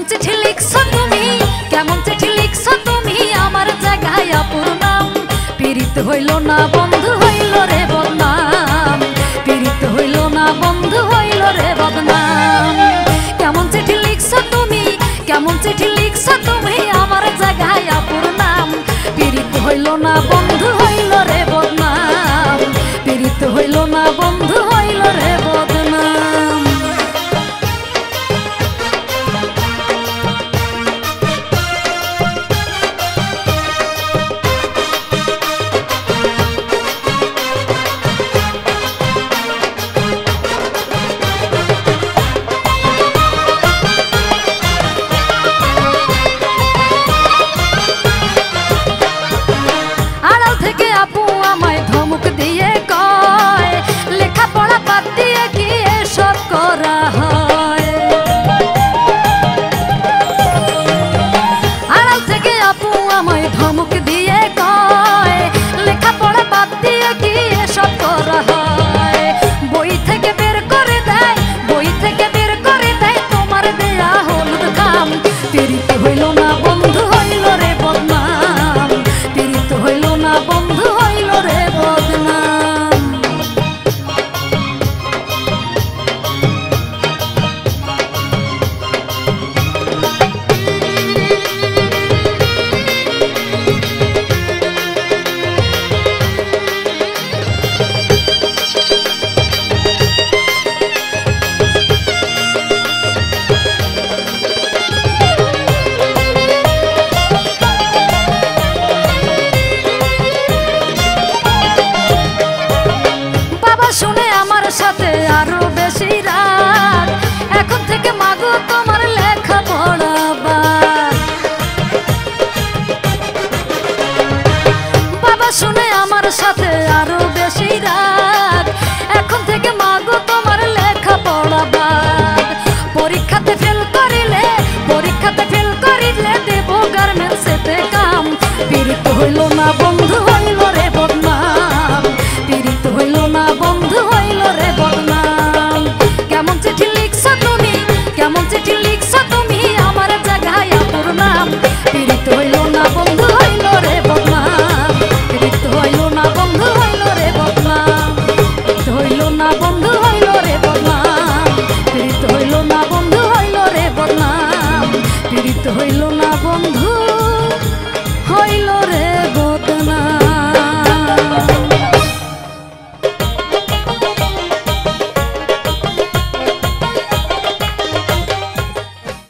কেমন চিঠি লিখছো তুমি? কেমন চিঠি লিখছো তুমি? আমার জায়গায় আপুর নাম। পীড়িত হইল না, বন্ধু হইল রে বদনাম। পীড়িত হইল না, বন্ধু হইল রে বদনাম। কেমন চিঠি লিখছো তুমি? কেমন চিঠি লিখছো তুমি? আমার জায়গায় আপুর নাম। পীড়িত হইল না, বন্ধু হইল রে